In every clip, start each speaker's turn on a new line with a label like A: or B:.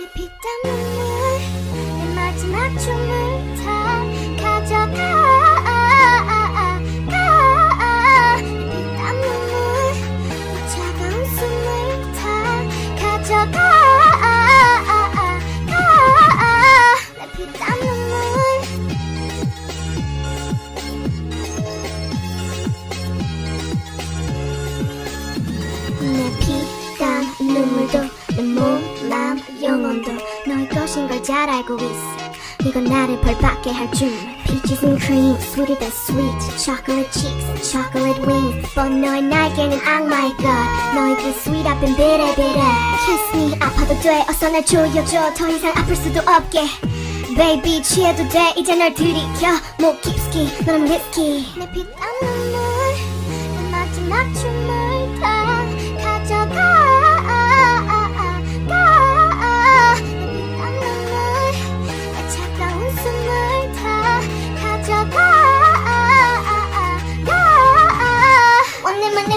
A: 내 피땀 눈물 내 마지막 춤을 잘 알고 있어 이건 나를 벌받게 할 줄. Peaches and cream, sweeter than sweet Chocolate cheeks, chocolate wings But 너의 날개는 악마의 것 너의 그 sweet 앞엔 bitter bitter Kiss me, 아파도 돼 어서 날 조여줘 더 이상 아플 수도 없게 Baby 취해도 돼 이제 널 들이켜 목 깊숙이 너는 whiskey 내 피땀 눈물 내 마지막 춤을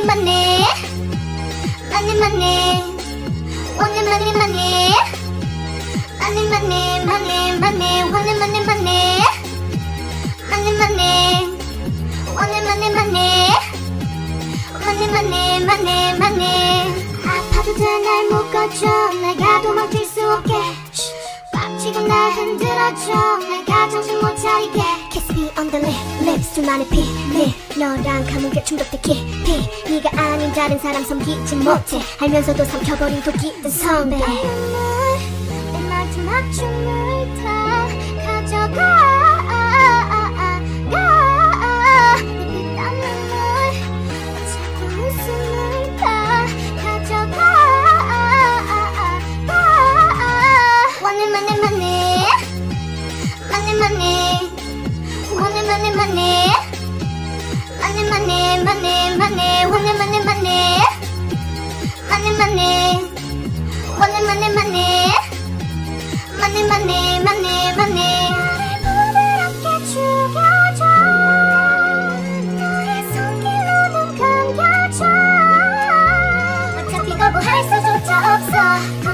A: 만내 만내 만내 만내 원내 만내 만내 만내 만내 만내 만내 원내 만내 만내 만내 만내 원내 만내 만내 만내 만내 만내 만내 아파도 돼날 묶어줘. 내가 도망칠 수 없게. 쉿, 빡치고 날 흔들어줘. 내가 Kiss me on the lip lips 둘만의 피리 너랑 감옥에 중독돼 깊이. 네가 아닌 다른 사람 섬기지 못해. 알면서도 삼켜버린 독이 든 선배. 내 마지막 춤을 다 가져가. 가. 만해 만해 만해 만해 만해 만해 원해 만해 만해 만해 만해 원해 만해 만해 만해 만해 만해 만해 나를 부드럽게 죽여줘 너의 손길로 눈 감겨줘 어차피 거부할 수조차 없어